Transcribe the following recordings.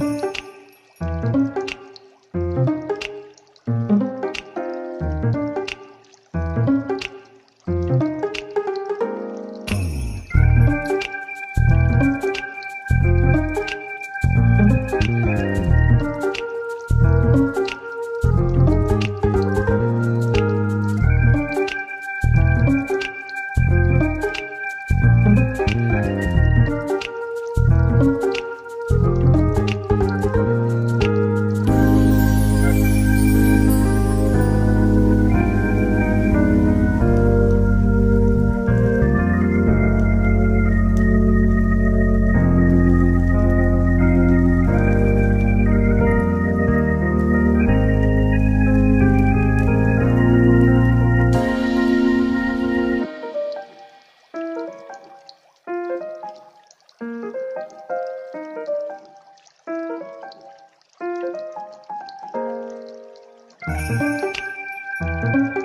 嗯。Música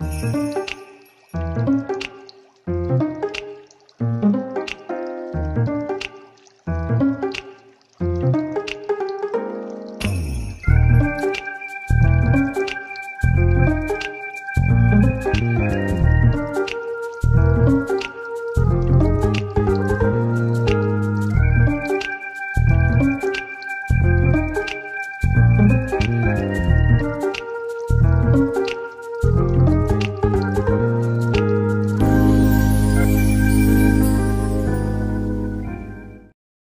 うん。